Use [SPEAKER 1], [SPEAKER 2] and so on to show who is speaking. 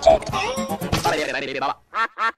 [SPEAKER 1] 来来来来来来，别打了！啊啊！